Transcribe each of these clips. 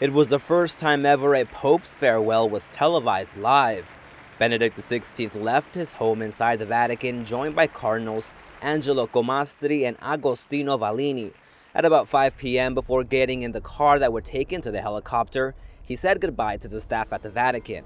It was the first time ever a Pope's farewell was televised live. Benedict XVI left his home inside the Vatican joined by Cardinals Angelo Comastri and Agostino Vallini. At about 5 p.m., before getting in the car that would take him to the helicopter, he said goodbye to the staff at the Vatican.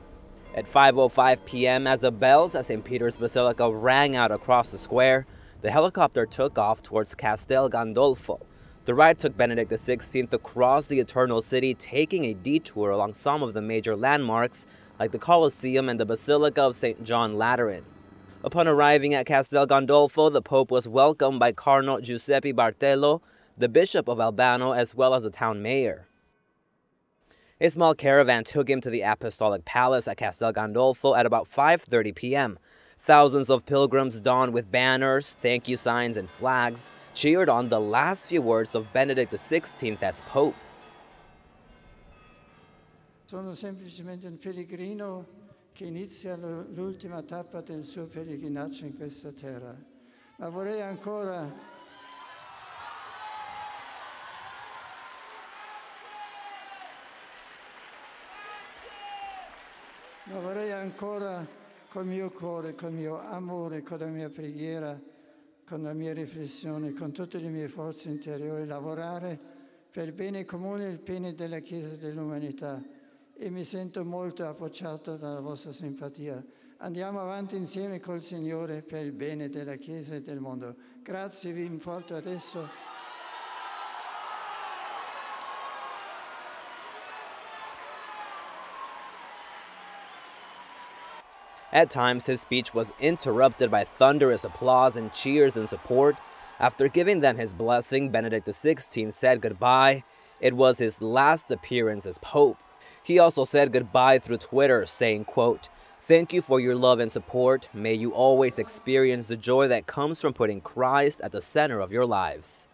At 5.05 p.m., as the bells at St. Peter's Basilica rang out across the square, the helicopter took off towards Castel Gandolfo. The ride took Benedict XVI across the Eternal City, taking a detour along some of the major landmarks like the Colosseum and the Basilica of St. John Lateran. Upon arriving at Castel Gandolfo, the Pope was welcomed by Cardinal Giuseppe Bertello, the Bishop of Albano, as well as the town mayor. A small caravan took him to the Apostolic Palace at Castel Gandolfo at about 5.30 p.m. Thousands of pilgrims donned with banners, thank you signs, and flags cheered on the last few words of Benedict XVI as Pope. Sono semplicemente un pellegrino che inizia l'ultima tappa del suo pellegrinaggio in questa terra. Ma vorrei ancora Ma vorrei ancora col mio cuore, col mio amore, con la mia preghiera, con la mia riflessione, con tutte le mie forze interiori, lavorare per il bene comune e il bene della Chiesa e dell'umanità. E mi sento molto appoggiato dalla vostra simpatia. Andiamo avanti insieme col Signore per il bene della Chiesa e del mondo. Grazie, vi importo adesso. At times, his speech was interrupted by thunderous applause and cheers in support. After giving them his blessing, Benedict XVI said goodbye. It was his last appearance as Pope. He also said goodbye through Twitter, saying, quote, Thank you for your love and support. May you always experience the joy that comes from putting Christ at the center of your lives.